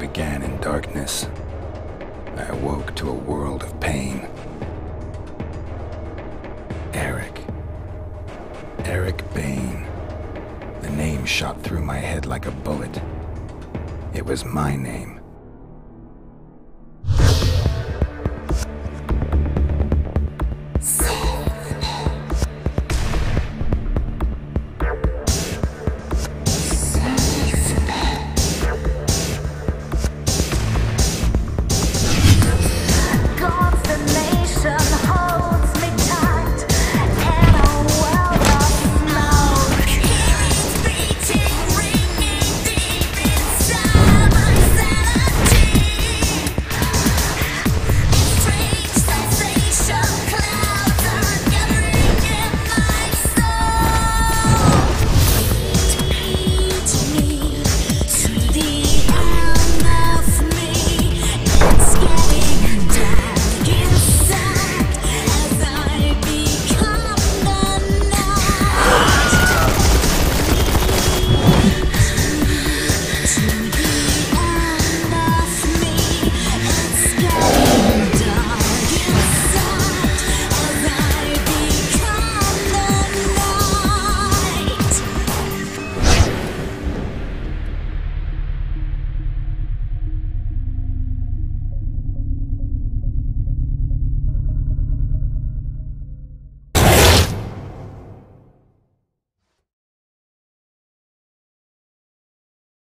began in darkness. I awoke to a world of pain. Eric. Eric Bane. The name shot through my head like a bullet. It was my name.